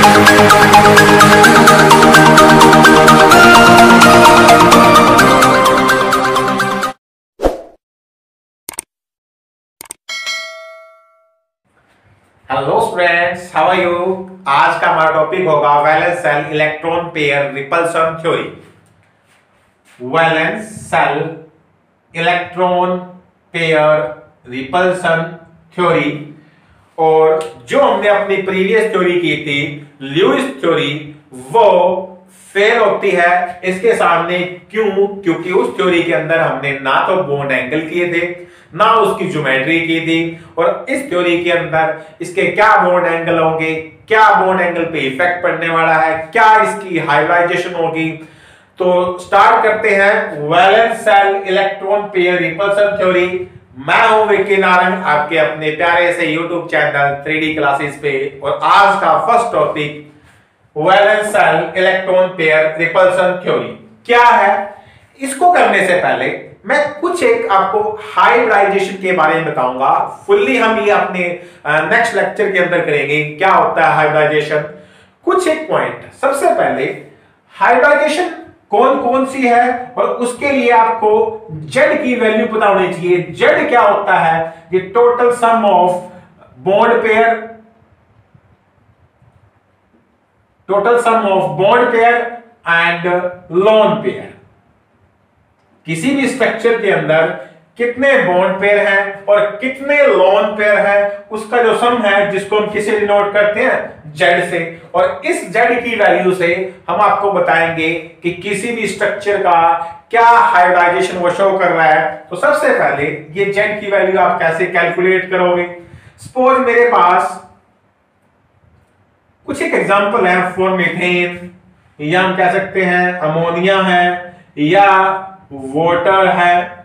Hello students how are you आज का हमारा टॉपिक होगा valence shell electron pair repulsion theory valence shell electron pair repulsion theory और जो हमने अपनी प्रीवियस थ्योरी की थी ल्यूइस थ्योरी वो फेल होती है इसके सामने। क्यों? क्योंकि उस थ्योरी के अंदर हमने ना तो बॉन्ड एंगल किए थे, ना उसकी ज्योमेट्री की थी। और इस थ्योरी के अंदर इसके क्या बॉन्ड एंगल होंगे, क्या बॉन्ड एंगल पे इफ़ेक्ट पड़ने वाला है, क्या इसकी हाइब्राइजेशन होगी? तो स्टार्ट करते हैं valence shell electron pair repulsion theory मैं हूँ विक्की नारंग आपके अपने प्यारे से यूट्यूब चैनल थ्री क्लासेस पे, और आज का first topic valence electron pair repulsion theory क्या है? इसको करने से पहले मैं कुछ एक आपको हाइब्राइजेशन के बारे में बताऊँगा। फुल्ली हम ये अपने नेक्स्ट लेक्चर के अंदर करेंगे, क्या होता है हाइब्राइजेशन कुछ एक पॉइंट सबसे पहले हाइब्राइजेशन कौन कौन सी है और उसके लिए आपको जेड की वैल्यू पता होनी चाहिए। जेड क्या होता है? ये total sum of bond pair total sum of bond pair and lone pair किसी भी स्ट्रक्चर के अंदर कितने बॉन्ड पेयर हैं और कितने लोन पेयर हैं, उसका जो सम है, जिसको हम किसे डिनोट करते हैं? जेड से। और इस जेड की वैल्यू से हम आपको बताएँगे कि किसी भी स्ट्रक्चर का क्या हाइब्राइजेशन वो शो कर रहा है। तो सबसे पहले ये जेड की वैल्यू आप कैसे कैलकुलेट करोगे? सपोज़ मेरे पास कुछ एक एग्जांपल है फोर मीथेन या हम कह सकते हैं अमोनिया है, या वाटर है।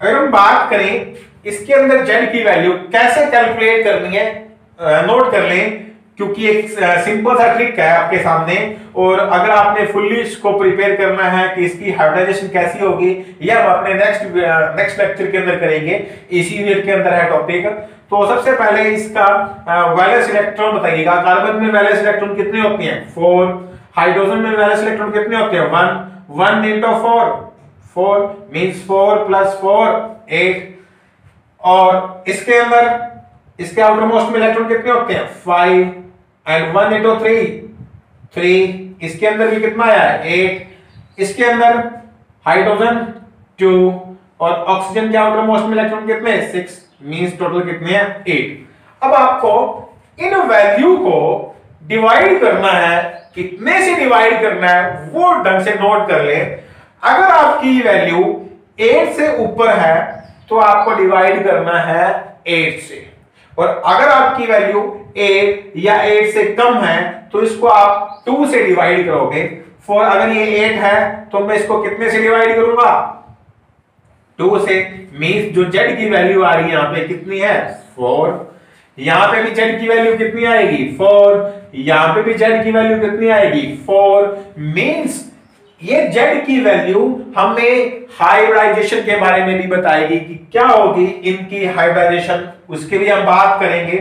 अगर हम बात करें इसके अंदर जेड की वैल्यू कैसे कैलकुलेट करनी है नोट कर लें, क्योंकि एक सिंपल सा ट्रिक है आपके सामने, और अगर आपने फुल्ली इसको प्रिपेयर करना है कि इसकी हाइब्रिडाइजेशन कैसी होगी यह हम अपने नेक्स्ट नेक्स्ट लेक्चर के अंदर करेंगे, इसी यूनिट के अंदर है टॉपिक तो सबसे पहले इसका वैलेंस इलेक्ट्रॉन बताइएगा। कार्बन में वैलेंस इलेक्ट्रॉन कितने होते हैं? फोर हाइड्रोजन में वैलेंस इलेक्ट्रॉन कितने होते हैं? One one into four four means four plus four eight और इसके अंदर, इसके आउटर मोस्ट में इलेक्ट्रॉन कितने होते हैं? Five and one into three three इसके अंदर भी कितना आया है? एट इसके अंदर हाइड्रोजन टू और ऑक्सीजन के आउटर मोस्ट में इलेक्ट्रॉन कितने सिक्स मीन्स टोटल कितने हैं? एट अब आपको इन वैल्यू को डिवाइड करना है. कितने से डिवाइड करना है? वो ढंग से नोट कर ले. अगर आपकी वैल्यू एट से ऊपर है तो आपको डिवाइड करना है एट से। और अगर आपकी वैल्यू एट या एट से कम है तो इसको आप टू से डिवाइड करोगे। फॉर अगर ये एट है तो मैं इसको कितने से डिवाइड करूँगा? टू से। मीन जो जेड की वैल्यू आ रही है, यहाँ पे कितनी है? फोर यहाँ पे भी जेड की वैल्यू कितनी आएगी? फोर यहाँ पे भी जेड की वैल्यू कितनी आएगी? फोर मीन्स ये जेड की वैल्यू हमें हाइब्राइजेशन के बारे में भी बताएगी कि क्या होगी इनकी हाइब्राइजेशन उसके भी हम बात करेंगे।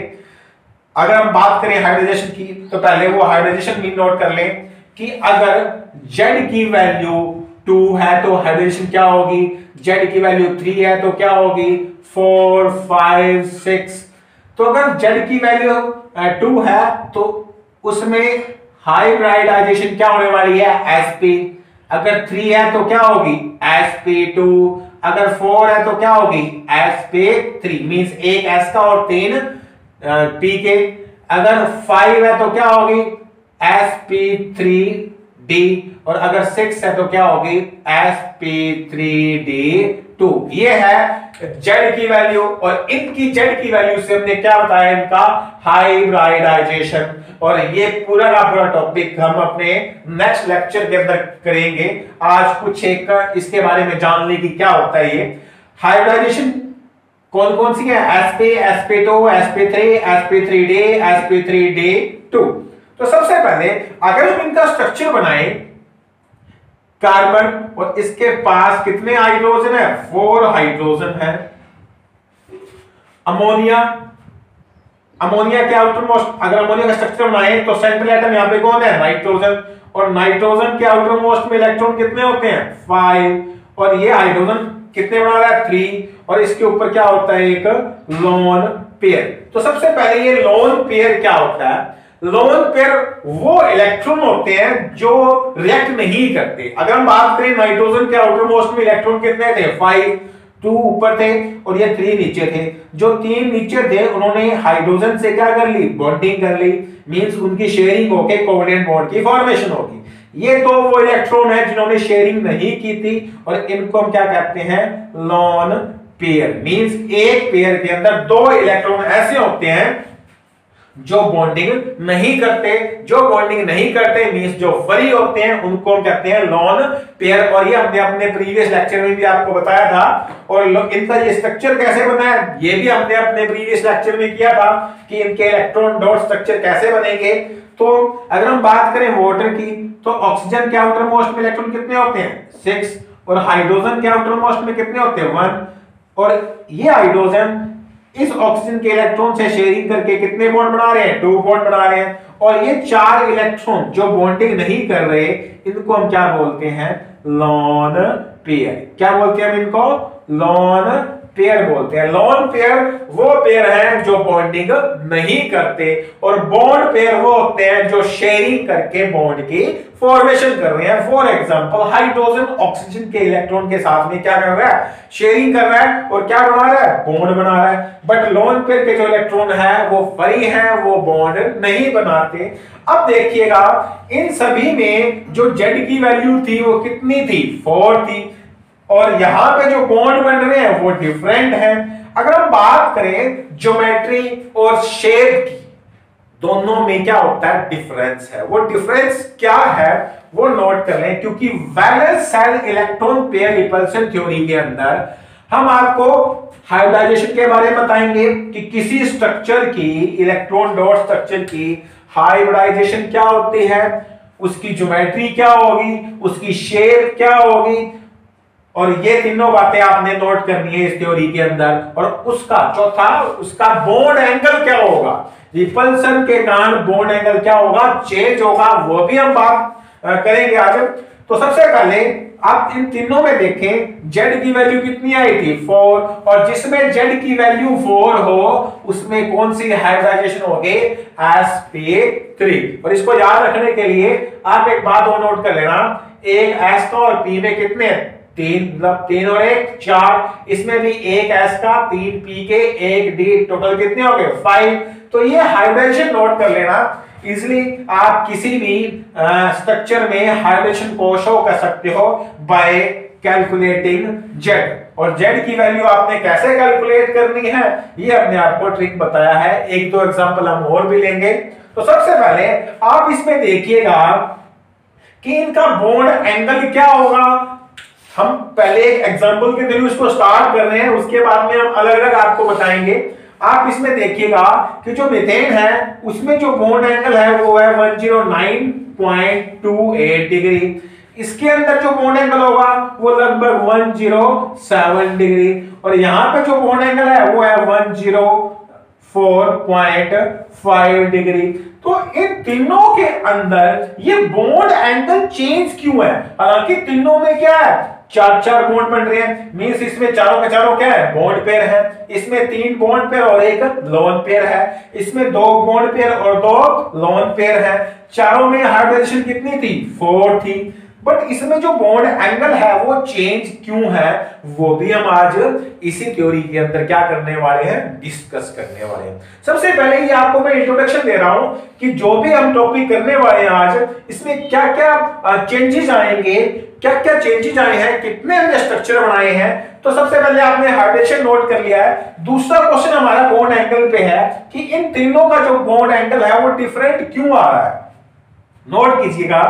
अगर हम बात करें हाइब्राइजेशन की तो पहले वो हाइब्राइजेशन भी नोट कर लें कि अगर जेड की वैल्यू टू है तो हाइब्राइजेशन क्या होगी? जेड की वैल्यू थ्री है तो क्या होगी? फोर फाइव सिक्स तो अगर जेड की वैल्यू टू है तो उसमें हाइब्राइडाइजेशन क्या होने वाली है? एसपी अगर थ्री है तो क्या होगी? एस पे टू अगर फोर है तो क्या होगी? एस पे थ्री मीन्स एक एस का और तीन पी के. अगर फाइव है तो क्या होगी? एस पी थ्री डी और अगर सिक्स है तो क्या होगी? S P three D two ये है जेड की वैल्यू और इनकी जेड की वैल्यू से हमने क्या बताया इनका? हाइब्राइडाइजेशन और ये पूरा का पूरा टॉपिक हम अपने नेक्स्ट लेक्चर के अंदर करेंगे। आज कुछ एक इसके बारे में जान ली कि क्या होता है ये? हाइब्रिडाइजेशन कौन कौन सी है? SP SP two SP three SP three D SP three D two तो सबसे पहले अगर हम इनका स्ट्रक्चर बनाए कार्बन और इसके पास कितने हाइड्रोजन है? फोर हाइड्रोजन है। अमोनिया अमोनिया के आउटर मोस्ट अगर अमोनिया का स्ट्रक्चर बनाए तो सेंट्रल एटम यहाँ पे कौन है? नाइट्रोजन और नाइट्रोजन के आउटर मोस्ट में इलेक्ट्रॉन कितने होते हैं? फाइव और ये हाइड्रोजन कितने बना रहा है? थ्री और इसके ऊपर क्या होता है? एक लोन पेयर तो सबसे पहले ये लोन पेयर क्या होता है? लोन पेयर वो इलेक्ट्रॉन होते हैं जो रिएक्ट नहीं करते। अगर हम बात करें नाइट्रोजन के आउटर मोस्ट में इलेक्ट्रॉन कितने थे? फाइव टू ऊपर थे और ये थ्री नीचे थे। जो तीन नीचे थे, उन्होंने हाइड्रोजन से क्या कर ली? बॉन्डिंग कर ली। मींस उनकी शेयरिंग होके कोवलेंट बॉन्ड की फॉर्मेशन होगी। ये तो वो इलेक्ट्रॉन है जिन्होंने शेयरिंग नहीं की थी और इनको हम क्या कहते हैं? लॉन पेयर मींस एक पेयर के अंदर दो इलेक्ट्रॉन ऐसे होते हैं जो बॉन्डिंग नहीं करते, जो बॉन्डिंग नहीं करते मींस जो फ्री होते हैं, उनको हम कहते हैं लॉन पेयर और ये हमने अपने प्रीवियस लेक्चर में भी आपको बताया था। और इनका ये स्ट्रक्चर कैसे बना है ये भी हमने अपने प्रीवियस लेक्चर में किया था कि इनके इलेक्ट्रॉन डॉट स्ट्रक्चर कैसे बनेंगे। तो अगर हम बात करें वाटर की तो ऑक्सीजन के आउटर मोस्ट में इलेक्ट्रॉन कितने होते हैं? सिक्स और हाइड्रोजन के आउटर मोस्ट में कितने होते हैं? वन और ये हाइड्रोजन इस ऑक्सीजन के इलेक्ट्रॉन से शेयरिंग करके कितने बॉन्ड बना रहे हैं? टू बॉन्ड बना रहे हैं। और ये चार इलेक्ट्रॉन जो बॉन्डिंग नहीं कर रहे, इनको हम क्या बोलते हैं? लॉन पेयर क्या बोलते हैं हम इनको? लॉन पेयर बोलते हैं। लॉन पेयर वो पेयर है जो बॉन्डिंग नहीं करते और बॉन्ड पेयर वो होते हैं जो शेयरिंग करके बॉन्ड की फॉर्मेशन कर रहे हैं। फॉर एग्जांपल हाइड्रोजन ऑक्सीजन के इलेक्ट्रॉन के साथ में क्या कर रहा है? शेयरिंग कर रहा है और क्या बना रहा है? बॉन्ड बना रहा है। बट लोन पेयर के जो इलेक्ट्रॉन है, वो फ्री है, वो बॉन्ड नहीं बनाते। अब देखिएगा, इन सभी में जो जेड की वैल्यू थी, वो कितनी थी? फोर थी। और यहाँ पे जो बॉन्ड बन रहे हैं, वो डिफरेंट है। अगर हम बात करें ज्योमेट्री और शेप की, दोनों में क्या होता है? डिफरेंस है। वो डिफरेंस क्या है? वो नोट कर लें, क्योंकि valence shell electron pair repulsion theory के अंदर हम आपको हाइब्रिडाइजेशन के बारे में बताएँगे कि किसी स्ट्रक्चर की इलेक्ट्रॉन डॉट स्ट्रक्चर की हाइब्रिडाइजेशन क्या होती है, उसकी ज्योमेट्री क्या होगी, उसकी शेप क्या होगी और ये तीनों बातें आपने नोट करनी है इस थ्योरी के अंदर। और उसका, चौथा, उसका बोर्ड एंगल क्या होगा? रिपल्सन के कारण बोर्ड एंगल क्या होगा? चेंज होगा, वो भी हम बात करेंगे आज। तो सबसे पहले आप इन तीनों में देखें जेड की वैल्यू कितनी आई थी? फोर और जिसमें जेड की वैल्यू फोर हो, उसमें कौन सी हाइब्रिडाइजेशन होगी? थ्री और इसको याद रखने के लिए आप एक बात और नोट कर लेना। एक एस का और पी में कितने तीन मतलब तीन और एक, चार, इसमें भी एक एस का तीन पी के एक डी टोटल कितने हो गए? फाइव तो ये हाइब्रिडेशन नोट कर लेना। इजिली आप किसी भी स्ट्रक्चर में हाइब्रिडेशन को शो कर सकते हो बाय कैलकुलेटिंग जेड और जेड की वैल्यू आपने कैसे कैलकुलेट करनी है? ये हमने आपको ट्रिक बताया है। एक दो एग्जांपल हम और भी लेंगे। तो सबसे पहले आप इसमें देखिएगा कि इनका बोन्ड एंगल क्या होगा? हम पहले एक एग्जांपल के थ्रू इसको स्टार्ट कर रहे हैं, उसके बाद में हम अलग अलग आपको बताएँगे। आप इसमें देखिएगा कि जो मिथेन है, उसमें जो बोन्ड एंगल है, वो है 109.28 डिग्री इसके अंदर जो बोन्ड एंगल होगा, वो लगभग 107 डिग्री और यहाँ पे जो बोन्ड एंगल है, वो है 104.5 डिग्री तो इन तीनों के अंदर ये बोन्ड एंगल चेंज क्यों है? हालाँकि तीनों में क्या है? चार चार बॉन्ड बन रहे हैं। मीन्स इसमें चारों के चारों क्या है? बॉन्ड पेयर है। इसमें तीन बॉन्ड पेयर और एक लोन पेयर है। इसमें दो बॉन्ड पेयर और दो लोन पेयर है। चारों में हाइब्रिडेशन कितनी थी? फोर थी। बट इसमें जो बॉन्ड एंगल है, वो चेंज क्यों है? वो भी हम आज इसी थ्योरी के अंदर क्या करने वाले हैं? डिस्कस करने वाले हैं। सबसे पहले ये आपको मैं इंट्रोडक्शन दे रहा हूँ कि जो भी हम टॉपिक करने वाले हैं आज, इसमें क्या क्या चेंजेस आएँगे क्या क्या चेंजेस आए हैं, कितने हमने स्ट्रक्चर बनाए हैं तो सबसे पहले आपने हाइड्रेशन नोट कर लिया है। दूसरा क्वेश्चन हमारा बॉन्ड एंगल पे है कि इन तीनों का जो बॉन्ड एंगल है, वो डिफरेंट क्यों आ रहा है? नोट कीजिएगा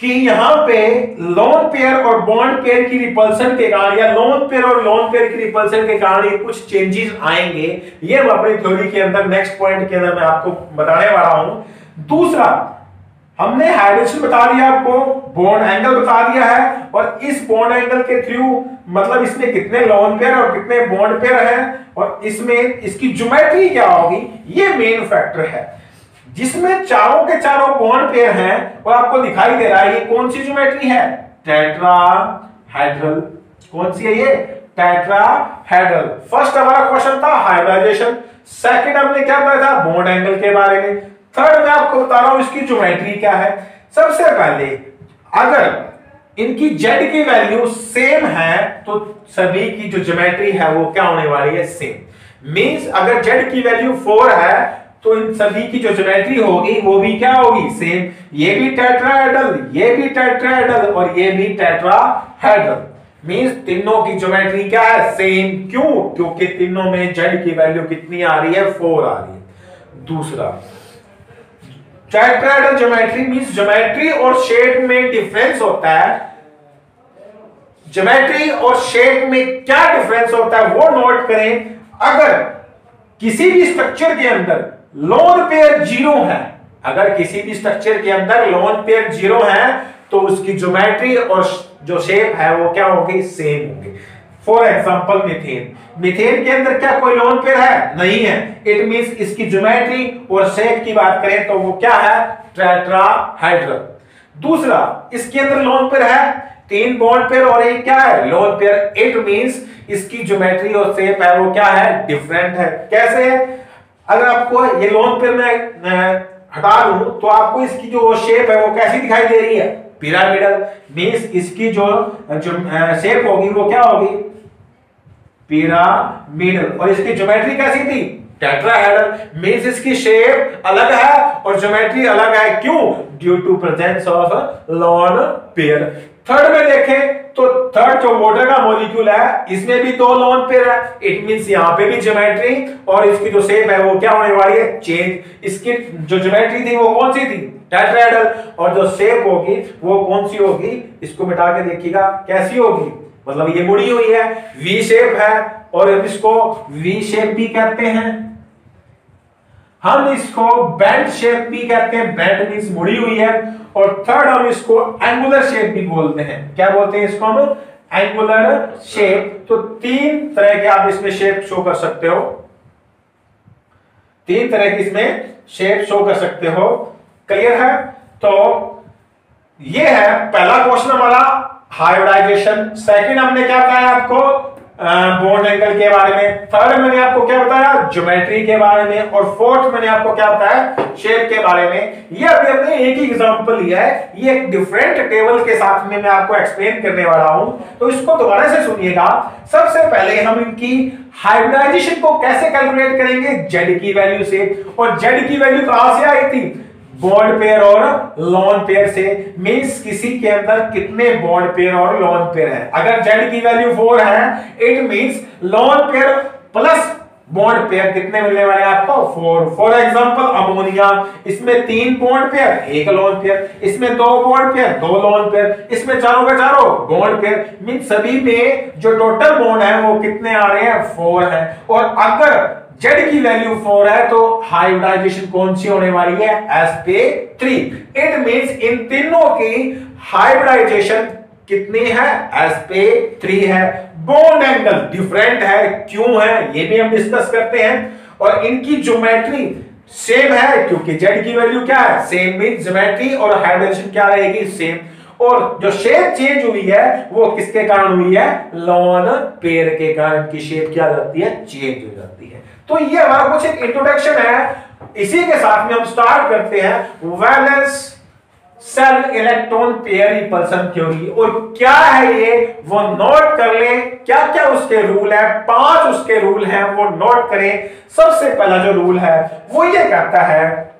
कि यहाँ पे लोन पेयर और बॉन्ड पेयर की रिपल्सन के कारण, या लोन पेयर और लोन पेयर की रिपल्सन के कारण ये कुछ चेंजेस आएँगे। ये हम अपनी थ्योरी के अंदर नेक्स्ट पॉइंट के अंदर मैं आपको बताने वाला हूँ। दूसरा हमने हाइड्रेशन बता दिया आपको बॉन्ड एंगल बता दिया है, और इस बॉन्ड एंगल के थ्रू मतलब इसमें कितने लोन पेयर और कितने बॉन्ड पेयर है, और इसमें इसकी ज्योमेट्री क्या होगी, ये मेन फैक्टर है। जिसमें चारों के चारों बॉन्ड पेयर हैं, और आपको दिखाई दे रहा है, ये कौन सी ज्योमेट्री है? टेट्राहेड्रल कौन सी है ये? टेट्राहेड्रल फ़र्स्ट हमारा क्वेश्चन था हाइब्रिडाइजेशन सेकंड हमने क्या बताया था? बॉन्ड एंगल के बारे में। थर्ड मैं आपको बता रहा हूँ, इसकी ज्योमेट्री क्या है? सबसे पहले, अगर इनकी जेड की वैल्यू सेम है तो सभी की जो ज्योमेट्री है, वो क्या होने वाली है? सेम मींस अगर जेड की वैल्यू फोर है तो इन सभी की जो ज्योमेट्री होगी, वो भी क्या होगी? सेम ये भी टेट्राहेड्रल ये भी टेट्राहेड्रल और ये भी टेट्राहेड्रल मींस तीनों की ज्योमेट्री क्या है? सेम क्यों? क्योंकि तीनों में जेड की वैल्यू कितनी आ रही है? फोर आ रही है. दूसरा टेट्राहेड्रल ज्योमेट्री मींस ज्योमेट्री और शेप में डिफरेंस होता है। ज्योमेट्री और शेप में क्या डिफरेंस होता है वो नोट करें। अगर किसी भी स्ट्रक्चर के अंदर लोन पेयर ज़ीरो है, अगर किसी भी स्ट्रक्चर के अंदर लोन पेयर ज़ीरो है तो उसकी ज्योमेट्री और जो शेप है वो क्या होगी? सेम होगी। फॉर एग्ज़ाम्पल मिथेन मिथेन के अंदर क्या कोई लोन पेयर है? नहीं है. इट मींस इसकी ज्योमेट्री और शेप की बात करें तो वो क्या है? टेट्राहाइड्रल दूसरा, इसके अंदर लोन पेयर है. तीन बॉन्ड पेयर और एक क्या है? लोन पेयर इट मींस इसकी ज्योमेट्री और शेप है, वो क्या है? डिफरेंट है. कैसे? अगर आपको ये लोन पेयर में हटा लू तो आपको इसकी जो शेप है, वो कैसी दिखाई दे रही है? पिरामिडल मीन्स इसकी जो जो शेप होगी, वो क्या होगी? पिरामिडल और इसकी ज्योमेट्री कैसी थी? टेट्राहेड्रल मींस इसकी शेप अलग है और ज्योमेट्री अलग है। क्यों? Due to presence of lone pair third में देखें तो थर्ड जो वाटर का मॉलिक्यूल है, इसमें भी दो लॉन पेयर है। इट मींस यहाँ पे भी ज्योमेट्री और इसकी जो शेप है, वो क्या होने वाली है? चेंज इसकी जो ज्योमेट्री थी, वो कौन सी थी? टेट्राहेड्रल और जो शेप होगी, वो कौन सी होगी? इसको मिटा के देखिएगा, कैसी होगी? मतलब ये मुड़ी हुई है वी शेप है, और इसको वी शेप भी कहते हैं। हम इसको बेंड शेप भी कहते हैं बेंड मीन्स मुड़ी हुई है, और थर्ड हम इसको एंगुलर शेप भी बोलते हैं। क्या बोलते हैं इसको हम? एंगुलर शेप तो तीन तरह के आप इसमें शेप शो कर सकते हो। तीन तरह की इसमें शेप शो कर सकते हो। क्लियर है? तो ये है पहला क्वेश्चन हमारा। हाइब्रिडाइजेशन सेकंड हमने क्या बताया आपको? बोर्ड एंगल के बारे में। थर्ड मैंने आपको क्या बताया? ज्योमेट्री के बारे में। और फोर्थ मैंने आपको क्या बताया? शेप के बारे में। ये अभी हमने एक ही एग्जांपल लिया है। ये एक डिफरेंट टेबल के साथ में मैं आपको एक्सप्लेन करने वाला हूँ। तो इसको दोबारा से सुनिएगा। सबसे पहले हम इनकी हाइब्रिडाइजेशन को कैसे कैलकुलेट करेंगे? जेड की वैल्यू से। और जेड की वैल्यू कहाँ से आई थी? बॉन्ड पेयर और लॉन पेयर से। मींस किसी के अंदर कितने बॉन्ड पेयर और लॉन पेयर है। अगर जेड की वैल्यू फोर है it means lone pair plus bond pair कितने मिलने वाले हैं आपको? फोर फॉर एग्जांपल अमोनिया इसमें तीन बॉन्ड पेयर एक लॉन पेयर इसमें दो बॉन्ड पेयर दो लॉन पेयर इसमें चारों का चारों बॉन्ड पेयर मीन सभी में जो टोटल बॉन्ड है, वो कितने आ रहे हैं? फोर है। और अगर जेड की वैल्यू फोर है तो हाइब्रिडाइजेशन कौन सी होने वाली है? एस पे थ्री इट मीन इन तीनों की हाइब्रिडाइजेशन कितनी है? एस पे थ्री है। बोन एंगल डिफरेंट है। क्यों है? ये भी हम डिस्कस करते हैं। और इनकी ज्योमेट्री सेम है, क्योंकि जेड की वैल्यू क्या है? सेम मीन ज्योमेट्री और हाइब्रिडेशन क्या रहेगी? सेम और जो शेप चेंज हुई है, वो किसके कारण हुई है? लॉन पेयर के कारण की शेप क्या जाती है? चेंज हो जाती है। तो ये हमारा कुछ एक इंट्रोडक्शन है। इसी के साथ में हम स्टार्ट करते हैं। Valence shell electron pair repulsion theory और क्या है ये? वो नोट कर ले। क्या क्या उसके रूल है? पाँच उसके रूल हैं, वो नोट करें। सबसे पहला जो रूल है, वो ये कहता है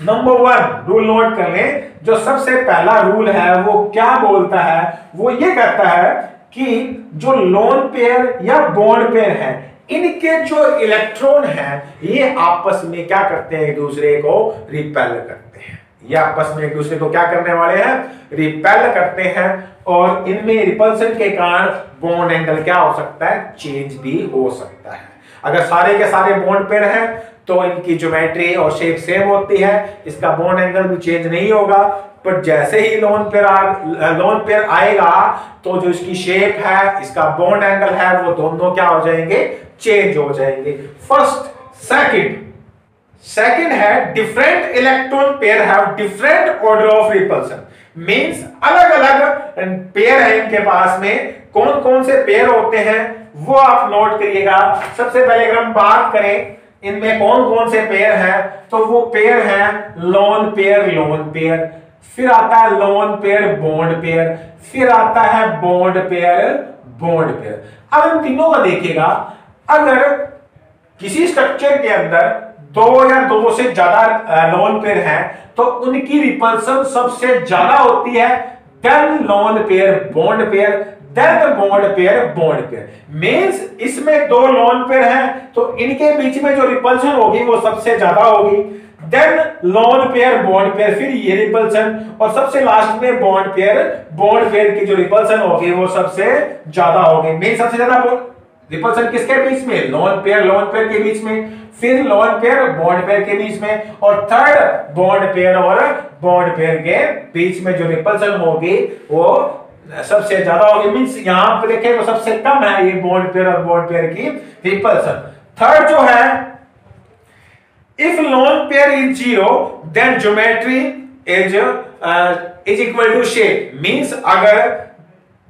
नंबर वन रूल नोट कर ले। जो सबसे पहला रूल है, वो क्या बोलता है? वो ये कहता है कि जो लोन पेयर या बॉन्ड पेयर है इनके जो इलेक्ट्रॉन हैं, ये आपस में क्या करते हैं, एक दूसरे को रिपेल करते हैं। ये आपस में एक दूसरे को क्या करने वाले हैं? रिपेल करते हैं और इनमें रिपल्सन के कारण बॉन्ड एंगल क्या हो सकता है? चेंज भी हो सकता है। अगर सारे के सारे बॉन्ड पेयर हैं तो इनकी ज्योमेट्री और शेप सेम होती है। इसका बॉन्ड एंगल भी चेंज नहीं होगा। पर जैसे ही लोन पेयर लोन पेयर आएगा तो जो इसकी शेप है, इसका बॉन्ड एंगल है, वो दोनों क्या हो जाएँगे? चेंज हो जाएँगे। फ़र्स्ट सेकंड सेकंड है different electron pair have different order of repulsion means अलग अलग पेयर है इनके पास में। कौन कौन से पेयर होते हैं, वो आप नोट करिएगा। सबसे पहले अगर हम बात करें, इनमें कौन कौन से पेयर हैं तो वो पेयर हैं लोन पेयर लोन पेयर फिर आता है लोन पेयर बॉन्ड पेयर फिर आता है बॉन्ड पेयर बॉन्ड पेयर अब इन तीनों का देखिएगा। अगर किसी स्ट्रक्चर के अंदर दो या दो से ज़्यादा लोन पेयर हैं तो उनकी रिपल्सन सबसे ज़्यादा होती है। Then lone pair bond pair then bond pair bond pair means इसमें दो लोन पेयर हैं तो इनके बीच में जो रिपल्सन होगी वो सबसे ज़्यादा होगी। Then lone pair bond pair फिर ये रिपल्सन और सबसे लास्ट में बॉन्ड पेयर बॉन्ड पेयर की जो रिपल्सन होगी वो सबसे ज़्यादा होगी। मीन सबसे ज़्यादा रिपल्सन किसके बीच में? लोन पेयर लोन पेयर के बीच में। फिर लोन पेयर बॉन्ड पेयर के बीच में। और थर्ड बॉन्ड पेयर और बॉन्ड पेयर के बीच में जो रिपल्सन होगी वो सबसे ज़्यादा होगी। मीन्स यहाँ पर देखें तो सबसे कम है ये बॉन्ड पेयर और बॉन्ड पेयर की रिपल्सन थर्ड जो है lone pair is zero, then geometry is uh, is equal to shape. Means अगर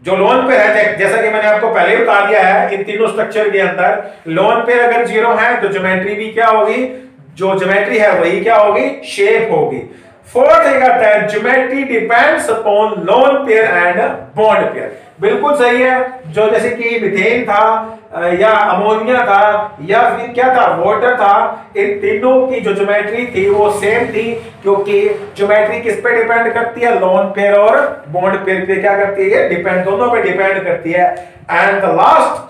जो लोन पे है, जैसा कि मैंने आपको पहले बता दिया है, इन तीनों स्ट्रक्चर के अंदर लोन पे अगर ज़ीरो है तो ज्योमेट्री भी क्या होगी? जो ज्योमेट्री है, वही क्या होगी? शेप होगी। फोर्थ एक है geometry depends upon lone pair and bond pair बिल्कुल सही है, जो जैसे कि मिथेन था या अमोनिया था, या फिर क्या था? वाटर था। इन तीनों की जो ज्योमेट्री थी, वो सेम थी, क्योंकि ज्योमेट्री किस पे डिपेंड करती है? लोन पेयर और बॉन्ड पेयर पे क्या करती है? डिपेंड दोनों पे डिपेंड करती है। एंड द लास्ट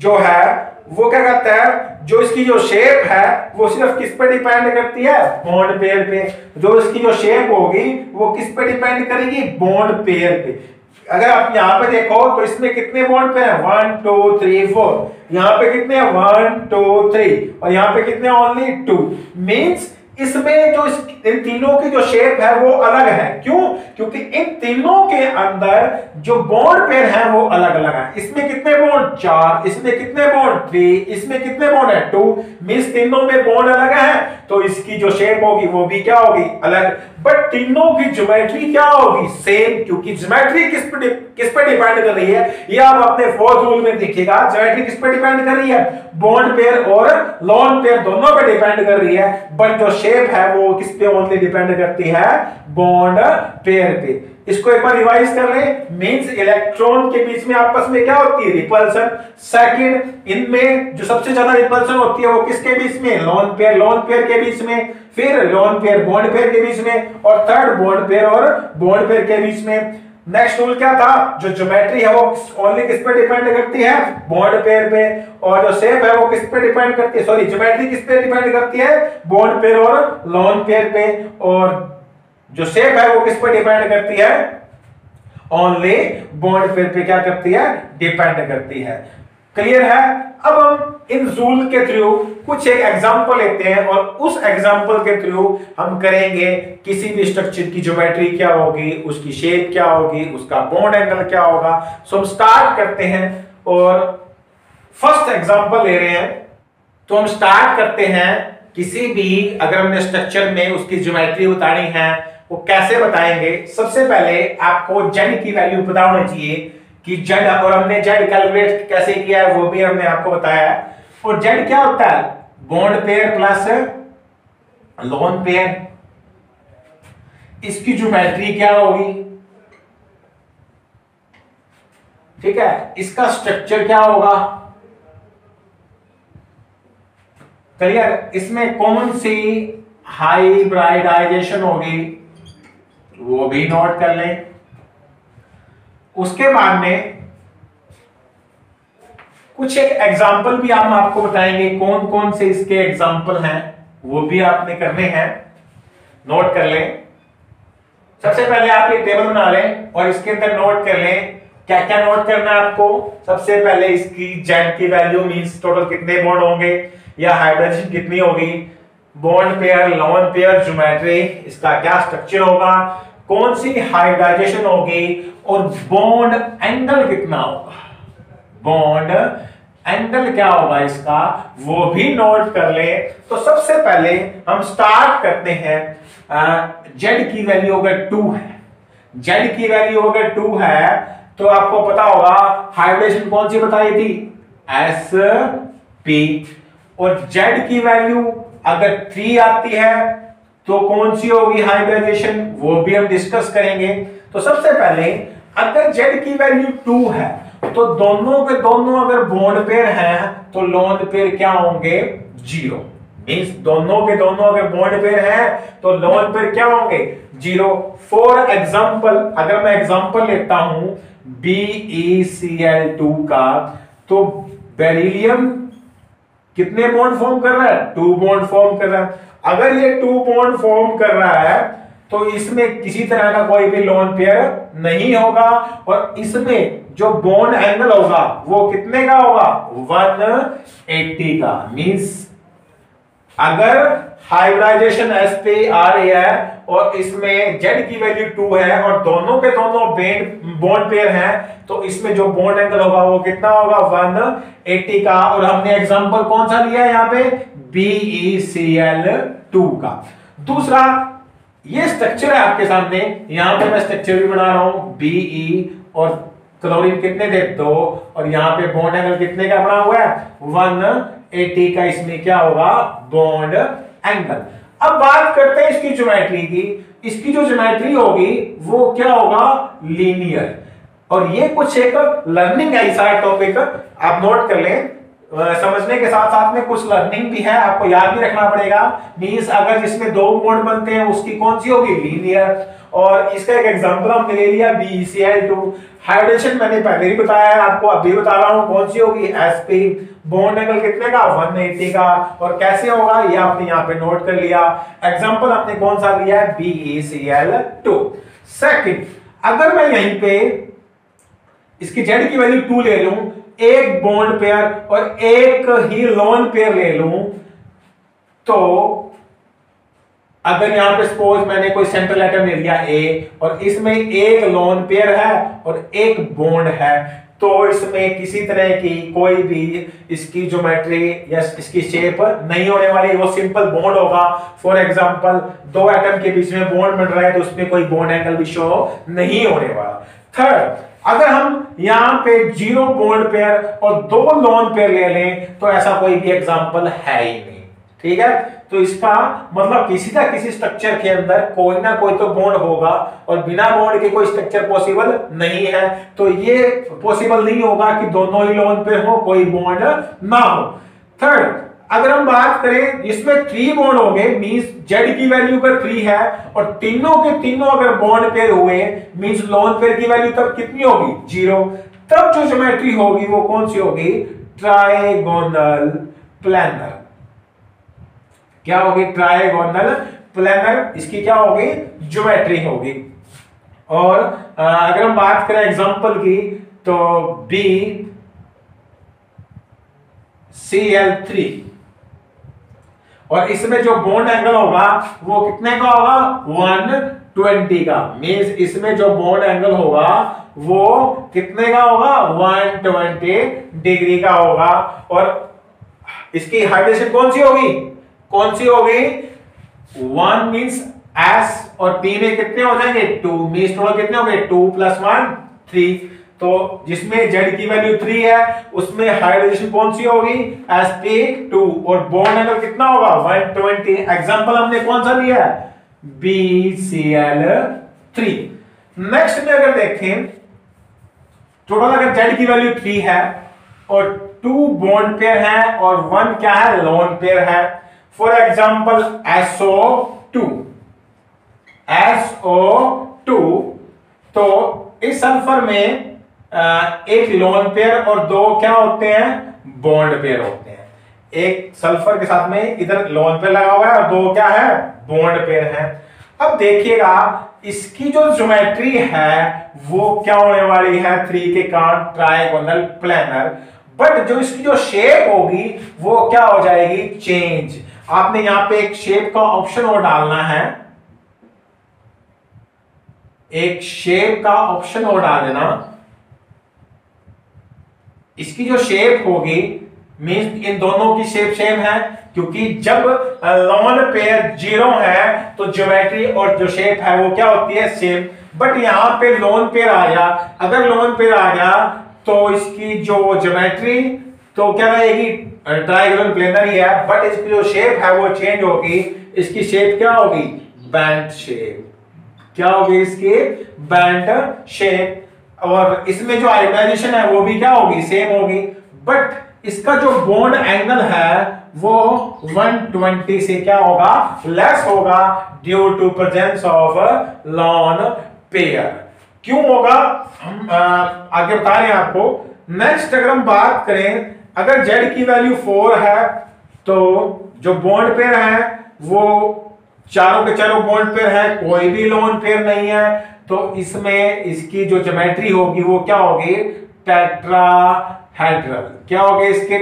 जो है, वो क्या कहता है? जो इसकी जो शेप है, वो सिर्फ़ किस पे डिपेंड करती है? बॉन्ड पेयर पे। जो इसकी जो शेप होगी, वो किस पे डिपेंड करेगी? बॉन्ड पेयर पे। अगर आप यहाँ पे देखो तो इसमें कितने बॉन्ड पे है? वन टू थ्री फोर यहाँ पे कितने वन टू थ्री और यहाँ पे कितने ओनली टू मींस इसमें जो इस, इन तीनों की जो शेप है वो अलग है। क्यों? क्योंकि इन तीनों के अंदर जो बॉन्ड पेयर है वो अलग अलग है। इसमें कितने बॉन्ड चार. इसमें कितने बॉन्ड थ्री इसमें कितने बॉन्ड है? टू मीन्स तीनों में बॉन्ड अलग है। तो इसकी जो शेप होगी वो भी क्या होगी? अलग बट तीनों की ज्योमेट्री क्या होगी? सेम क्योंकि ज्योमेट्री किस पे किस पे डिपेंड कर रही है? ये आप अपने फोर्थ रूल में देखिएगा। ज्योमेट्री किस पे डिपेंड कर रही है? बॉन्ड पेयर और लॉन पेयर दोनों पे डिपेंड कर रही है। बट जो शेप है, वो किस पे ओनली डिपेंड करती है? बॉन्ड पेयर पे। इसको एक बार रिवाइज कर लें। मींस इलेक्ट्रॉन के बीच में, आपस में क्या होती है? रिपल्सन सेकंड इनमें जो सबसे ज़्यादा रिपल्सन होती है वो किसके बीच में? लॉन पेयर लॉन पेयर के बीच में। फिर लॉन पेयर बॉन्ड पेयर के बीच में। और थर्ड बॉन्ड पेयर और बॉन्ड पेयर के बीच में। नेक्स्ट रूल क्या था? जो ज्योमेट्री है वो ओनली किस पे डिपेंड करती है? बॉन्ड पेयर पे। और जो शेप है वो किस पे डिपेंड करती है? सॉरी ज्योमेट्री किस पे डिपेंड करती है? बॉन्ड पेयर और लॉन पेयर पे। और जो शेप है वो किस पर डिपेंड करती है? ओनली बॉन्ड पेयर पे क्या करती है? डिपेंड करती है। क्लियर है? अब हम इन रूल के थ्रू कुछ एक एग्जांपल लेते हैं और उस एग्जांपल के थ्रू हम करेंगे किसी भी स्ट्रक्चर की ज्योमेट्री क्या होगी, उसकी शेप क्या होगी, उसका बॉन्ड एंगल क्या होगा। सो हम स्टार्ट करते हैं और फ़र्स्ट एग्जांपल ले रहे हैं। तो हम स्टार्ट करते हैं किसी भी, अगर हमने स्ट्रक्चर में उसकी ज्योमेट्री उतारी है वो कैसे बताएँगे? सबसे पहले आपको जेड की वैल्यू पता होनी चाहिए कि जेड और हमने जेड कैलकुलेट कैसे किया है, वो भी हमने आपको बताया और जेड क्या होता है? Bond pair plus lone pair इसकी ज्योमेट्री क्या होगी? ठीक है? इसका स्ट्रक्चर क्या होगा? क्लियर इसमें कौन सी हाइब्राइडाइजेशन होगी? वो भी नोट कर लें। उसके बाद में कुछ एक एग्ज़ाम्पल भी हम आपको बताएँगे कौन कौन से इसके एग्ज़ाम्पल हैं, वो भी आपने करने हैं। नोट कर लें। सबसे पहले आप ये टेबल बना लें और इसके अंदर नोट कर लें। क्या क्या नोट करना है आपको? सबसे पहले इसकी जेड की वैल्यू मींस टोटल कितने बॉन्ड होंगे या हाइड्रोजन कितनी होगी? Bond pair lone pair geometry इसका क्या स्ट्रक्चर होगा? कौन सी हाइब्रिडाइजेशन होगी? और बॉन्ड एंगल कितना होगा? बॉन्ड एंगल क्या होगा इसका? वो भी नोट कर ले। तो सबसे पहले हम स्टार्ट करते हैं। जेड की वैल्यू अगर टू है। जेड की वैल्यू अगर टू है। तो आपको पता होगा हाइब्रिडेशन कौन सी बताई थी? एस पी और जेड की वैल्यू अगर थ्री आती है तो कौन सी होगी हाइब्रिडाइजेशन वो भी हम डिस्कस करेंगे। तो सबसे पहले, अगर जेड की वैल्यू टू है तो दोनों के दोनों अगर बॉन्ड पेयर हैं तो लोन पेयर क्या होंगे? ज़ीरो मीन्स दोनों के दोनों अगर बॉन्ड पेयर हैं तो लोन पेयर क्या होंगे? ज़ीरो फॉर एग्ज़ाम्पल अगर मैं एग्ज़ाम्पल लेता हूँ बीई सी एल टू का तो बेरिलियम कितने बॉन्ड फॉर्म कर रहा है? टू बॉन्ड फॉर्म कर रहा है। अगर ये टू बॉन्ड फॉर्म कर रहा है तो इसमें किसी तरह का कोई भी लोन पेयर नहीं होगा और इसमें जो बॉन्ड एंगल होगा, वो कितने का होगा? 180 का। मींस अगर हाइब्रिडाइजेशन एस पे आ रही है और इसमें जेड की वैल्यू टू है और दोनों के दोनों बेंड बॉन्ड पेयर हैं तो इसमें जो बॉन्ड एंगल होगा वो कितना होगा? 180 का। और हमने एग्जांपल कौन सा लिया है यहाँ पे? BeCl2 का। दूसरा, ये स्ट्रक्चर है आपके सामने। यहाँ पे मैं स्ट्रक्चर भी बना रहा हूँ। बीई और क्लोरीन कितने थे? दो। और यहाँ पे बॉन्ड एंगल कितने का बना हुआ है? 180 का। इसमें क्या होगा? बॉन्ड एंगल अब बात करते हैं इसकी ज्योमेट्री की। इसकी जो ज्योमेट्री होगी, वो क्या होगा? लीनियर और ये कुछ एक लर्निंग ऐसा टॉपिक आप नोट कर लें समझने के साथ साथ में कुछ लर्निंग भी है, आपको याद भी रखना पड़ेगा। मीन्स अगर जिसमें दो मोड बनते हैं, उसकी कौन सी होगी? लीनियर और इसका एक एग्जांपल हमने ले लिया BeCl2 हाइड्रेशन मैंने पहले भी बताया है, आपको अभी बता रहा हूँ, कौन सी होगी? Sp बॉन्ड एंगल कितने का? 180 का। और कैसे होगा? ये आपने यहाँ पे नोट कर लिया। एग्ज़ाम्पल आपने कौन सा लिया है? BeCl2 सेकंड अगर मैं यहीं पे इसकी जेड की वैल्यू टू ले लूँ एक बॉन्ड पेयर और एक ही लोन पेयर ले लू तो अगर यहाँ पे सपोज़ मैंने कोई सेंट्रल एटम ले लिया ए और इसमें एक लोन पेयर है और एक बॉन्ड है तो इसमें किसी तरह की कोई भी इसकी ज्योमेट्री या इसकी शेप नहीं होने वाली। वो सिंपल बॉन्ड होगा। फॉर एग्जांपल दो एटम के बीच में बॉन्ड बन रहा है तो उसमें कोई बॉन्ड एंगल भी शो नहीं होने वाला। थर्ड अगर हम यहाँ पे ज़ीरो बॉन्ड पेयर और दो लोन पेयर ले लें तो ऐसा कोई भी एग्जांपल है ही नहीं। ठीक है? तो इसका मतलब किसी ना किसी स्ट्रक्चर के अंदर कोई ना कोई तो बॉन्ड होगा और बिना बॉन्ड के कोई स्ट्रक्चर पॉसिबल नहीं है। तो ये पॉसिबल नहीं होगा कि दोनों ही लोन पे हो, कोई बॉन्ड ना हो। थर्ड अगर हम बात करें इसमें थ्री बॉन्ड हो गए मीन्स जेड की वैल्यू अगर थ्री है, और तीनों के तीनों अगर बॉन्ड पेयर हुए मीन्स लोन पेयर की वैल्यू तब कितनी होगी? ज़ीरो तब जो ज्योमेट्री होगी वो कौन सी होगी? ट्राइगोनल प्लानर क्या होगी? ट्राइगोनल प्लानर इसकी क्या होगी? ज्योमेट्री होगी. और अगर हम बात करें एग्जांपल की तो बी सी एल थ्री और इसमें जो बॉन्ड एंगल होगा, वो कितने का होगा? 120 का। मीन्स इसमें जो बॉन्ड एंगल होगा, वो कितने का होगा? 120 डिग्री का होगा। और इसकी हाइड्रेशन कौन सी होगी? कौन सी होगी? वन मीन्स एस और पी में कितने हो जाएँगे? टू। मीन्स टोटल कितने होंगे? टू प्लस वन थ्री तो जिसमें जेड की वैल्यू थ्री है, उसमें हाइड्रोजन कौन सी होगी? एस पी टू और बॉन्ड एंगल कितना होगा? 120 एग्जांपल हमने कौन सा लिया है? B C L three next में अगर देखें टोटल अगर जेड की वैल्यू थ्री है, और टू बॉन्ड पेयर है, और वन क्या है? लोन पेयर है. For example SO two SO two तो इस सल्फ़र में एक लोन पेयर और दो क्या होते हैं? बॉन्ड पेयर होते हैं। एक सल्फ़र के साथ में इधर लोन पेयर लगा हुआ है और दो क्या है? बॉन्ड पेयर है। अब देखिएगा, इसकी जो ज्योमेट्री है, वो क्या होने वाली है? थ्री के कारण ट्राइगोनल प्लानर बट जो इसकी जो शेप होगी, वो क्या हो जाएगी? चेंज आपने यहाँ पे एक शेप का ऑप्शन और डालना है। एक शेप का ऑप्शन और डाल देना इसकी जो शेप होगी मीन इन दोनों की शेप सेम है, क्योंकि जब लॉन पेयर ज़ीरो है तो ज्योमेट्री और जो शेप है, वो क्या होती है सेम बट यहाँ पे लोन पेयर आ गया. अगर लोन पेयर आ गया तो इसकी जो ज्योमेट्री तो क्या रहेगी? ट्राइगोनल प्लेनर ही है. बट इसकी जो शेप है, वो चेंज होगी. इसकी शेप क्या होगी? बैंड शेप क्या होगी इसकी? बैंड शेप और इसमें जो आयोनाइजेशन है, वो भी क्या होगी? सेम होगी. बट इसका जो बॉन्ड एंगल है, वो 120 से क्या होगा? लेस होगा due to presence of lone pair क्यों होगा? हम आगे बता रहे हैं आपको। नेक्स्ट अगर हम बात करें, अगर जेड की वैल्यू फोर है तो जो बॉन्ड पेयर है, वो चारों के चारों बॉन्ड पेयर है, कोई भी लोन पेयर नहीं है। तो इसमें इसकी जो ज्योमेट्री होगी, वो क्या होगी? टेट्रा हेड्रल क्या होगी इसके?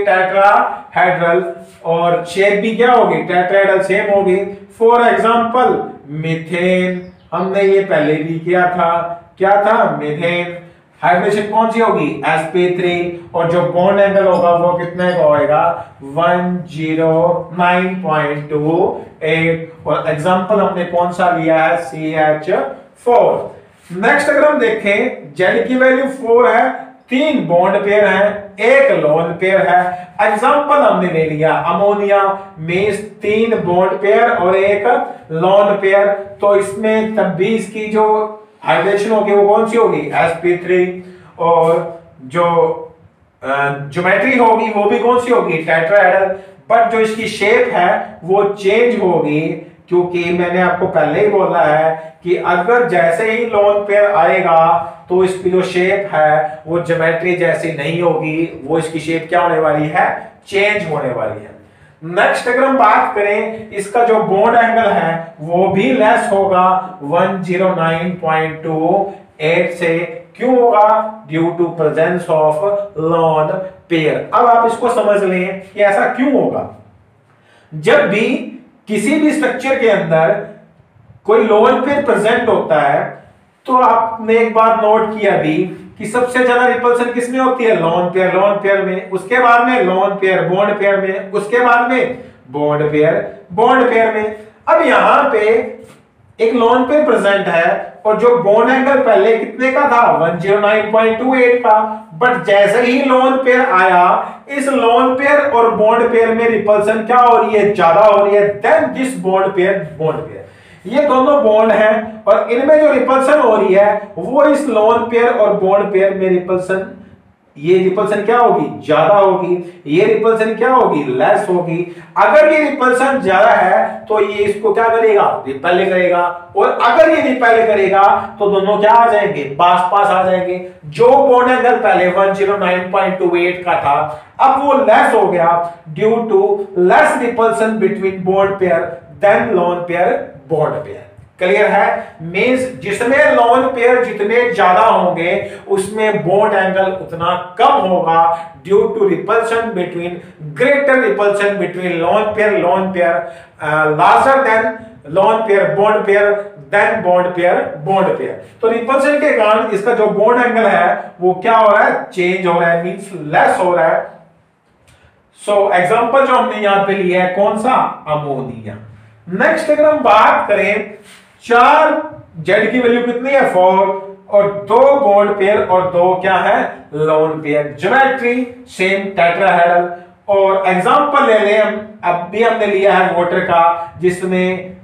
हेड्रल और शेप भी क्या होगी? टेट्राहेड्रल सेम होगी. फॉर एग्जांपल मिथेन हमने ये पहले भी किया था. क्या था? मिथेन हाइड्रेशन कौन सी होगी? Sp3 और जो बॉन्ड एंगल होगा, वो कितने का होएगा 109.28 और एग्जांपल हमने कौन सा लिया है? CH4 नेक्स्ट अगर हम देखें जेड की वैल्यू फोर है, तीन बॉन्ड पेयर है, एक लोन पेयर है। एग्जांपल हमने ले लिया अमोनिया में तीन बॉन्ड पेयर और एक लोन पेयर तो इसमें तब भी इसकी जो हाइड्रेशन होगी वो कौन सी होगी? Sp3 और जो ज्योमेट्री होगी वो भी कौन सी होगी? टेट्राहेड्रल बट जो इसकी शेप है, वो चेंज होगी क्योंकि मैंने आपको पहले ही बोला है कि अगर जैसे ही लोन पेयर आएगा तो इसकी जो शेप है, वो ज्योमेट्री जैसी नहीं होगी। वो इसकी शेप क्या होने वाली है? चेंज होने वाली है। नेक्स्ट अगर हम बात करें, इसका जो बॉन्ड एंगल है, वो भी लेस होगा। 109.28 से क्यों होगा? Due to presence of lone pair अब आप इसको समझ लें कि ऐसा क्यों होगा। जब भी किसी भी स्ट्रक्चर के अंदर कोई लोन पेयर प्रेजेंट होता है तो आपने एक बार नोट किया भी कि सबसे ज़्यादा रिपल्सन किसमें होती है? लॉन पेयर लॉन पेयर में। उसके बाद में लॉन पेयर बॉन्ड पेयर में। उसके बाद में बॉन्ड पेयर बॉन्ड पेयर में। अब यहाँ पे एक लॉन पेयर प्रेजेंट है, और जो बॉन्ड एंगल पहले कितने का था? 109.28 का बट जैसे ही लोन पेयर आया, इस लोन पेयर और बॉन्ड पेयर में रिपल्सन क्या हो रही है? ज़्यादा हो रही है। Then this bond pair bond pair ये दोनों बॉन्ड हैं और इनमें जो रिपल्सन हो रही है, वो इस लोन पेयर और बॉन्ड पेयर में रिपल्सन ये रिपल्सन क्या होगी? ज़्यादा होगी। ये रिपल्सन क्या होगी? लेस होगी। अगर ये रिपल्सन ज़्यादा है तो ये इसको क्या करेगा? रिपेल करेगा। और अगर ये रिपेल करेगा तो दोनों क्या आ जाएँगे? पास पास आ जाएँगे। जो बॉन्ड एंगल पहले 109.28 का था, अब वो लेस हो गया due to less repulsion between bond pair than lone pair bond pair clear है? मींस जिसमें लोन पेयर जितने ज़्यादा होंगे उसमें बॉन्ड एंगल उतना कम होगा due to repulsion between greater repulsion between lone pair lone pair larger than lone pair bond pair than bond pair bond pair तो रिपल्शन के कारण इसका जो बॉन्ड एंगल है वो क्या हो रहा है? चेंज हो रहा है मींस लेस हो रहा है. सो so, एग्जांपल जो हमने यहाँ पे लिया है कौन सा? अमोनिया नेक्स्ट अगर हम बात करें चार जेड की वैल्यू कितनी है? फोर और दो गोल्ड पेयर और दो क्या है? Lone pair geometry same tetrahedral और एग्जांपल ले लें हम. अब भी हमने लिया है वोटर का, जिसमें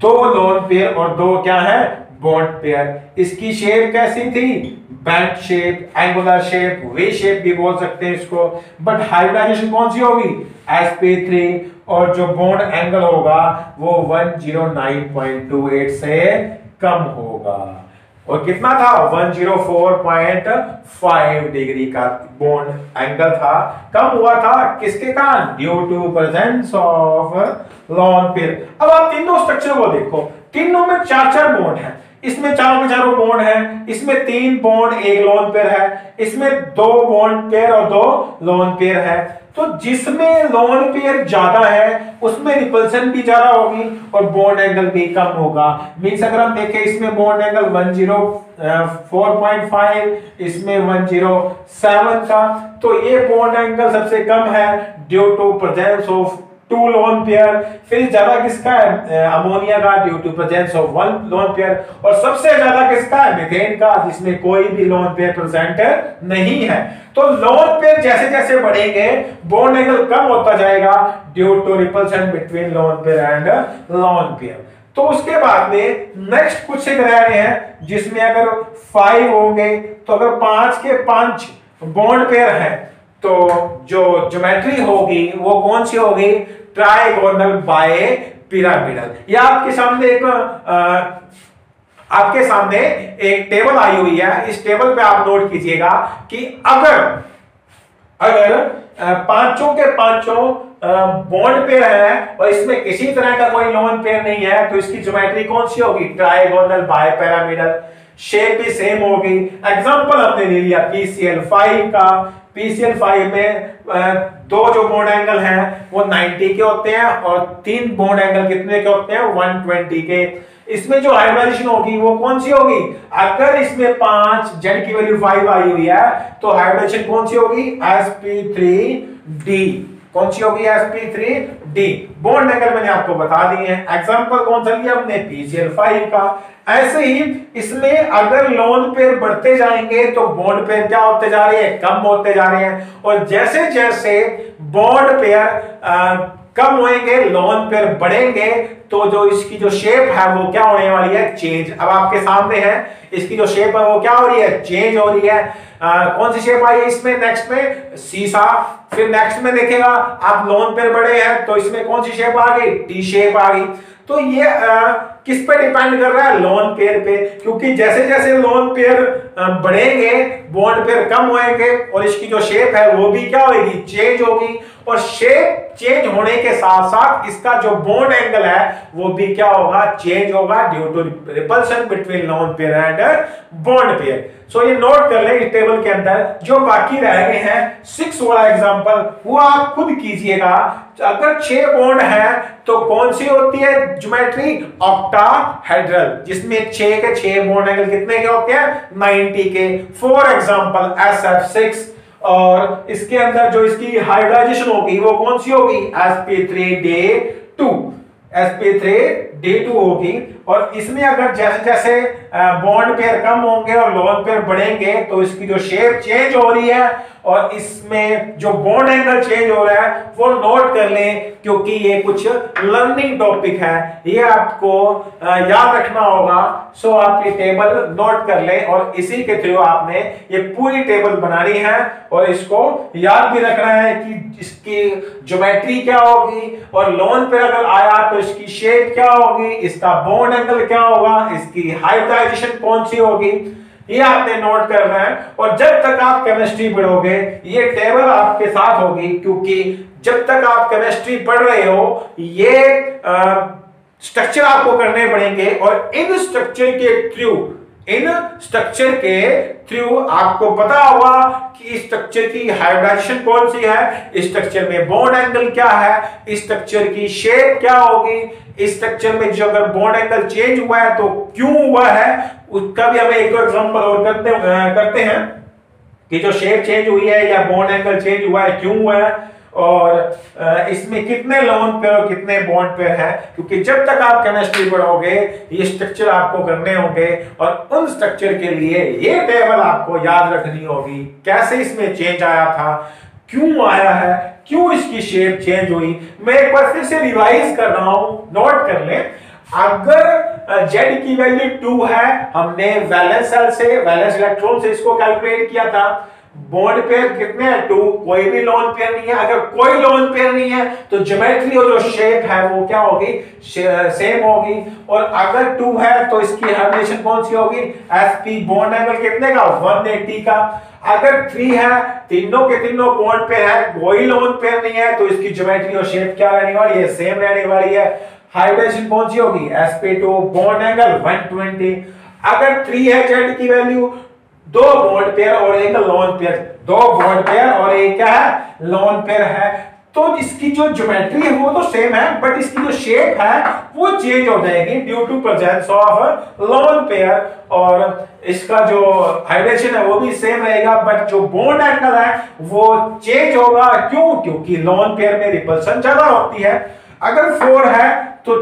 दो लोन पेयर और दो क्या है? बॉन्ड पेयर इसकी शेप कैसी थी? Bent shape angular shape V shape भी बोल सकते हैं इसको बट हाइब्रिडाइजेशन कौन सी होगी? Sp3 और जो बॉन्ड एंगल होगा, वो 109.28 से कम होगा। और कितना था? 104.5 डिग्री का बॉन्ड एंगल था। कम हुआ था किसके कारण? Due to presence of lone pair अब आप तीनों स्ट्रक्चर को देखो। तीनों में चार चार बॉन्ड है। इसमें चारों के चारों बॉन्ड है। इसमें तीन बॉन्ड एक लोन पेयर है। इसमें दो बॉन्ड पेयर और दो लोन पेयर है। तो जिसमें लोन पेयर ज़्यादा है, उसमें रिपल्सन भी ज़्यादा होगी और बॉन्ड एंगल भी कम होगा। मीन्स अगर हम देखें, इसमें बॉन्ड एंगल 104.5 इसमें 107 का तो ये बॉन्ड एंगल सबसे कम है due to presence of two lone pair फिर ज़्यादा किसका है? अमोनिया का due to presence of one lone pair और सबसे ज़्यादा किसका है? मीथेन का, जिसमें कोई भी लोन पेयर प्रेजेंट नहीं है। तो लोन पेयर जैसे जैसे बढ़ेंगे बॉन्ड एंगल कम होता जाएगा due to repulsion between lone pair and lone pair तो उसके बाद में नेक्स्ट कुछ एक रह रहे हैं, जिसमें अगर फाइव होंगे तो अगर पाँच के पाँच बॉन्ड पेयर है तो जो ज्योमेट्री होगी, वो कौन सी होगी? Trigonal bipyramidal. या आपके सामने एक आ, आपके सामने एक टेबल आई हुई है। इस टेबल पे आप नोट कीजिएगा कि अगर अगर पाँचों के पाँचों बॉन्ड पेयर है और इसमें किसी तरह का कोई लोन पेयर नहीं है तो इसकी ज्योमेट्री कौन सी होगी? Trigonal bipyramidal. शेप भी सेम होगी। एग्जांपल हमने ले लिया पीसीएल फाइव का। पीसीएल फाइव में दो जो बोर्ड एंगल हैं, वो 90 के होते हैं और तीन बोर्ड एंगल कितने के होते हैं? 120 के। इसमें जो हाइब्रिडाइजेशन होगी, वो कौन सी होगी? अगर इसमें पाँच जेड की वैल्यू फाइव आई हुई है तो हाइब्रिडाइजेशन कौन सी होगी? Sp3d कौन सी होगी sp3d बॉन्ड एंगल मैंने आपको बता दिए हैं। एग्जांपल कौन सा लिया हमने? Pcl5 का। ऐसे ही इसमें अगर लोन पेयर बढ़ते जाएँगे तो बॉन्ड पेयर क्या होते जा रहे हैं? कम होते जा रहे हैं। और जैसे जैसे बॉन्ड पेयर कम होएँगे लोन पेयर बढ़ेंगे तो जो इसकी जो शेप है वो क्या होने वाली है? चेंज अब आपके सामने है इसकी जो शेप है वो क्या हो रही है? चेंज हो रही है। आ, कौन सी शेप आई है इसमें? नेक्स्ट में सीसा फिर नेक्स्ट में देखेगा आप लोन पेयर बड़े हैं तो इसमें कौन सी शेप आ गई? टी शेप आ गई। तो ये आ, किस पे डिपेंड कर रहा है? लोन पेयर पे। क्योंकि जैसे जैसे लोन पेयर बढ़ेंगे बॉन्ड पेयर कम होएँगे और इसकी जो शेप है वो भी क्या होगी चेंज होगी। और शेप चेंज होने के साथ साथ इसका जो बॉन्ड एंगल है वो भी क्या होगा? चेंज होगा due to repulsion between lone pair and bond pair so ये नोट कर ले इस टेबल के अंदर, जो बाकी रह गए हैं सिक्स वाला एग्जांपल वो आप खुद कीजिएगा। अगर छह बॉन्ड है तो कौन सी होती है? ज्योमेट्री ऑक्टाहेड्रल जिसमें छह के छह बॉन्ड एंगल कितने के होते हैं? 90 के। फॉर एस एफ़ सिक्स और इसके अंदर जो इसकी हाइड्राइजेशन होगी, वो कौन सी होगी? Sp3 d two sp3 d two होगी, और इसमें अगर जैसे जैसे बॉन्ड पेयर कम होंगे और लोन पेयर बढ़ेंगे तो इसकी जो शेप चेंज हो रही है, और इसमें जो बॉन्ड एंगल चेंज हो रहा है, वो नोट कर लें, क्योंकि ये कुछ लर्निंग टॉपिक है। ये आपको याद रखना होगा। सो आप ये टेबल नोट कर लें, और इसी के थ्रू आपने ये पूरी टेबल बनानी है, और इसको याद भी रखना है कि इसकी ज्योमेट्री क्या होगी, और लोन पे अगर आया तो इसकी शेप क्या होगी इसका बॉन्ड एंगल क्या होगा, इसकी हाइब्रिडाइजेशन कौन सी होगी? ये आपने नोट करना है। और जब तक आप केमिस्ट्री पढ़ोगे ये टेबल आपके साथ होगी, क्योंकि जब तक आप केमिस्ट्री पढ़ रहे हो, ये स्ट्रक्चर आपको करने पड़ेंगे। और इन स्ट्रक्चर के थ्रू इन स्ट्रक्चर के थ्रू आपको पता होगा कि स्ट्रक्चर की हाइब्रिडाइजेशन कौन सी है? स्ट्रक्चर में बॉन्ड एंगल क्या है? स्ट्रक्चर की शेप क्या होगी? स्ट्रक्चर में जो अगर बॉन्ड एंगल चेंज हुआ है तो क्यों हुआ है? उसका भी हमें एक दो एग्जांपल और करते करते हैं कि जो शेप चेंज हुई है या बॉन्ड एंगल चेंज हुआ है, क्यों हुआ है? और इसमें कितने लोन पे और कितने बॉन्ड पे है? क्योंकि जब तक आप केमिस्ट्री पढ़ोगे, ये स्ट्रक्चर आपको करने होंगे और उन स्ट्रक्चर के लिए ये टेबल आपको याद रखनी होगी, कैसे इसमें चेंज आया था, क्यों आया है, क्यों इसकी शेप चेंज हुई। मैं एक बार फिर से रिवाइज कर रहा हूँ नोट कर ले। अगर जेड की वैल्यू टू है, हमने वैलेंस सेल से वैलेंस इलेक्ट्रॉन से इसको कैलकुलेट किया था। बॉन्ड पेयर कितने हैं? टू कोई भी लोन पेयर नहीं है। अगर कोई लोन पेयर नहीं है तो ज्योमेट्री और जो शेप है, वो क्या होगी? सेम होगी। और अगर टू है तो इसकी हाइब्रिडेशन कौन सी होगी? एस पी बॉन्ड एंगल कितने का? 180 का। अगर थ्री है, तीनों के तीनों बॉन्ड पेयर है, कोई लोन पेयर नहीं है तो इसकी ज्योमेट्री और शेप क्या रहने वाली है? सेम रहने वाली है। हाइब्रिडेशन कौन सी होगी? Sp2 बॉन्ड एंगल 120 अगर थ्री है जेड की वैल्यू दो बॉन्ड पेयर और एक लोन पेयर दो बॉन्ड पेयर और एक क्या है? लोन पेयर है। तो इसकी जो ज्योमेट्री है वो तो सेम है बट इसकी जो शेप है, वो चेंज हो जाएगी due to presence of lone pair और इसका जो हाइड्रेशन है वो भी सेम रहेगा बट जो बॉन्ड एंगल है, वो चेंज होगा। क्यों? क्योंकि लोन पेयर में रिपल्सन ज़्यादा होती है। अगर फोर है तो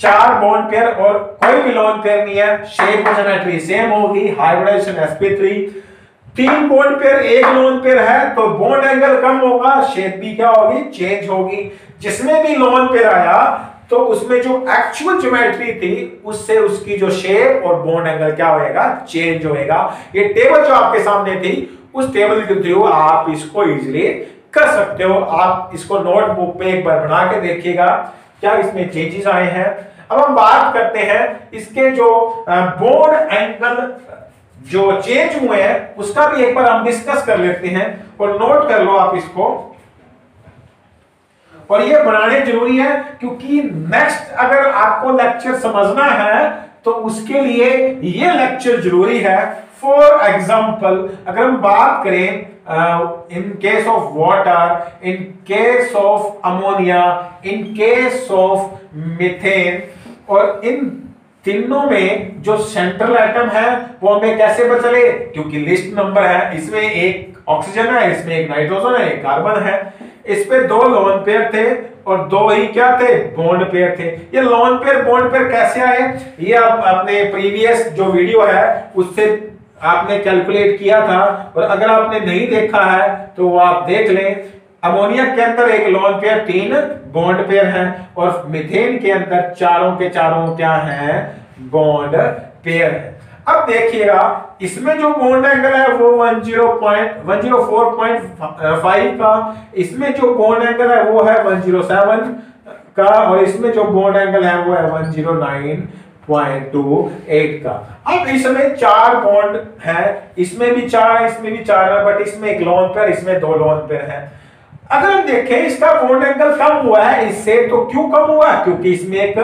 चार बॉन्ड पेयर और कोई भी लोन पेयर नहीं है शेप और ज्योमेट्री सेम होगी हाइब्रिडेशन sp3 तीन बॉन्ड पेयर एक लोन पेयर है तो बॉन्ड एंगल कम होगा शेप भी क्या होगी? चेंज होगी। जिसमें भी लोन पेयर आया तो उसमें जो एक्चुअल ज्योमेट्री थी, उससे उसकी जो शेप और बॉन्ड एंगल क्या होएगा? चेंज होएगा। ये टेबल जो आपके सामने थी, उस टेबल के थ्रू आप इसको इजिली कर सकते हो। आप इसको नोटबुक पे एक बार बना के देखिएगा। क्या इसमें चेंजेस आए हैं? अब हम बात करते हैं इसके जो बोर्ड एंगल जो चेंज हुए हैं, उसका भी एक बार हम डिस्कस कर लेते हैं और नोट कर लो आप इसको। और ये बनाने ज़रूरी है क्योंकि नेक्स्ट अगर आपको लेक्चर समझना है तो उसके लिए ये लेक्चर ज़रूरी है। फॉर एग्ज़ाम्पल अगर हम बात करें in case of water in case of ammonia in case of methane और इन तीनों में जो सेंट्रल एटम है, वो हमें कैसे बचले क्योंकि लिस्ट नंबर है, इसमें एक ऑक्सीजन है, इसमें एक नाइट्रोजन है, एक कार्बन है। इस पे दो लोन पेयर थे, और दो ही क्या थे? बॉन्ड पेयर थे। ये लोन पेयर बॉन्ड पेयर कैसे आए? ये आप अपने प्रीवियस जो वीडियो है, उससे आपने कैलकुलेट किया था और अगर आपने नहीं देखा है तो वो आप देख लें। अमोनिया के अंदर एक लोन पेयर तीन बॉन्ड पेयर है और मिथेन के अंदर चारों के चारों क्या है? बॉन्ड पेयर है। अब देखिएगा, इसमें जो बॉन्ड एंगल है, वो 10.104.5 का। इसमें जो बॉन्ड एंगल है, वो है 107 का और इसमें जो बॉन्ड एंगल है, वो है 109.28 का। अब इसमें चार बॉन्ड है। इसमें भी चार, इसमें भी चार है बट इसमें एक लोन पेयर इसमें दो लोन पेयर है। अगर हम देखें, इसका बॉन्ड एंगल कम हुआ है, इससे तो क्यों कम हुआ? क्योंकि इसमें एक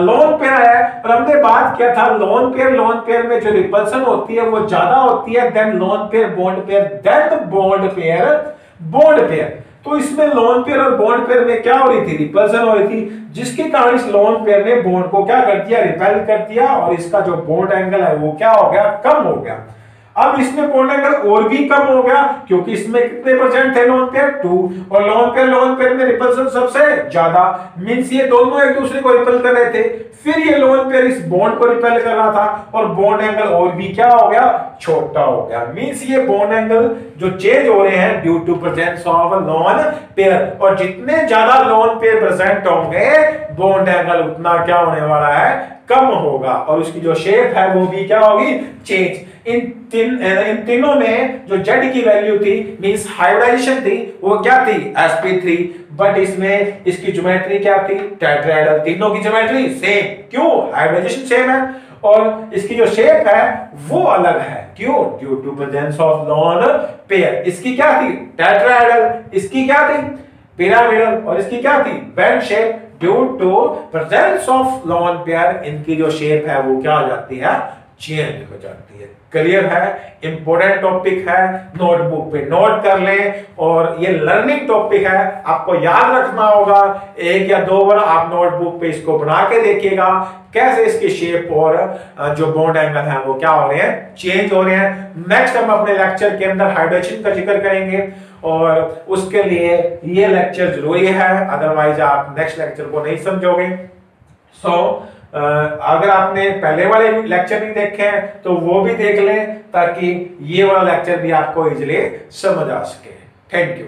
लोन पेयर है। और हमने बात किया था लोन पेयर लोन पेयर में जो रिपल्सन होती है, वो ज़्यादा होती है then lone pair bond pair then bond pair bond pair तो इसमें लोन पेयर और बॉन्ड पेयर में क्या हो रही थी? रिपल्सन हो रही थी। जिसके कारण इस लोन पेयर ने बॉन्ड को क्या कर दिया? रिपेल कर दिया और इसका जो बॉन्ड एंगल है वो क्या हो गया? कम हो गया। अब इसमें पोल एंगल और भी कम हो गया, क्योंकि इसमें कितने परसेंट थे लोन पेयर टू और लोन पेयर लोन पेयर में रिपल्सन सबसे ज़्यादा। मींस ये दोनों एक दूसरे को रिपल कर रहे थे। फिर ये लोन पेयर इस बॉन्ड को रिपेल कर रहा था, और बॉन्ड एंगल और भी क्या हो गया? छोटा हो गया। मींस ये बॉन्ड एंगल जो चेंज हो रहे हैं due to presence of lone pair और जितने ज़्यादा लोन पेयर प्रेजेंट होंगे बॉन्ड एंगल उतना क्या होने वाला है? कम होगा। और उसकी जो शेप है, वो भी क्या होगी? चेंज इन तीन इन तीनों में जो जेड की वैल्यू थी मींस हाइब्रिडाइजेशन थी, वो क्या थी? Sp3 बट इसमें, इसकी ज्योमेट्री क्या थी? टेट्राहेड्रल तीनों की ज्योमेट्री सेम क्यों? हाइब्रिडाइजेशन सेम है। और इसकी जो शेप है, वो अलग है। क्यों? Due to presence of lone pair इसकी क्या थी? टेट्राहेड्रल इसकी क्या थी? पिरामिडल और इसकी क्या थी? Bell shape due to presence of lone pair इनकी जो शेप है, वो क्या हो जाती है? चेंज हो जाती है। क्लियर है? इंपॉर्टेंट टॉपिक है। नोटबुक पे नोट कर लें। और ये लर्निंग टॉपिक है। आपको याद रखना होगा एक या दो बार आप नोटबुक पे इसको बना के देखिएगा। कैसे इसकी शेप और जो बॉन्ड एंगल है वो क्या हो रहे हैं? चेंज हो रहे हैं। नेक्स्ट हम अपने लेक्चर के अंदर हाइड्रेशन का ज़िक्र करेंगे। और उसके लिए ये लेक्चर ज़रूरी है। अदरवाइज़ आप नेक्स्ट लेक्चर को नहीं समझोगे। सो so, अगर आपने पहले वाले लेक्चर नहीं देखे हैं तो वो भी देख लें ताकि ये वाला लेक्चर भी आपको इजिली समझ आ सके। Thank you